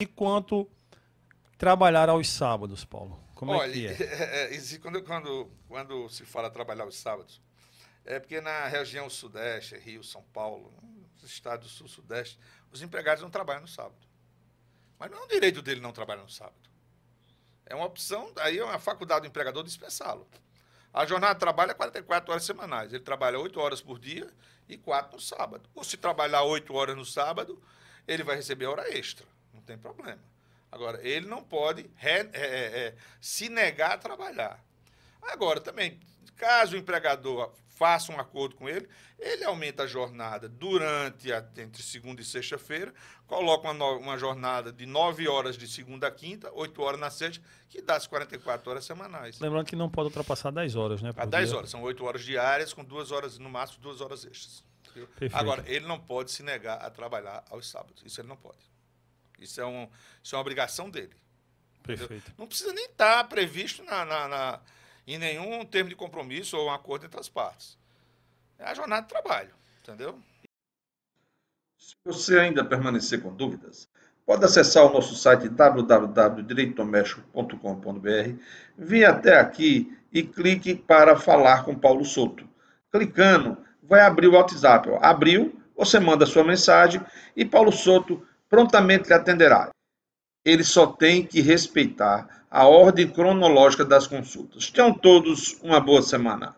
E quanto trabalhar aos sábados, Paulo? Como Olha, é que é? é, é, quando, quando, quando se fala trabalhar aos sábados, é porque na região sudeste, Rio, São Paulo, nos estados do sul, sudeste, os empregados não trabalham no sábado. Mas não é um direito dele não trabalhar no sábado. É uma opção, aí é uma faculdade do empregador dispensá-lo. A jornada de trabalho é 44 horas semanais. Ele trabalha 8 horas por dia e 4 no sábado. Ou se trabalhar 8 horas no sábado, ele vai receber hora extra. Tem problema. Agora, ele não pode re, é, é, é se negar a trabalhar. Agora, também, caso o empregador faça um acordo com ele, ele aumenta a jornada durante a, entre segunda e sexta-feira, coloca uma, no, uma, jornada de nove horas de segunda a quinta, oito horas na sexta, que dá as 44 horas semanais. Lembrando que não pode ultrapassar 10 horas, né? A 10 horas, são oito horas diárias, com duas horas, no máximo, duas horas extras. Agora, ele não pode se negar a trabalhar aos sábados. Isso ele não pode. Isso é, um, isso é uma obrigação dele. Perfeito. Entendeu? Não precisa nem estar previsto na, na, na em nenhum termo de compromisso ou um acordo entre as partes. É a jornada de trabalho, entendeu? Se você ainda permanecer com dúvidas, pode acessar o nosso site www.direitodomestico.com.br, vir até aqui e clique para falar com Paulo Souto. Clicando, vai abrir o WhatsApp. Abriu, você manda sua mensagem e Paulo Souto prontamente lhe atenderá. Ele só tem que respeitar a ordem cronológica das consultas. Tenham todos uma boa semana.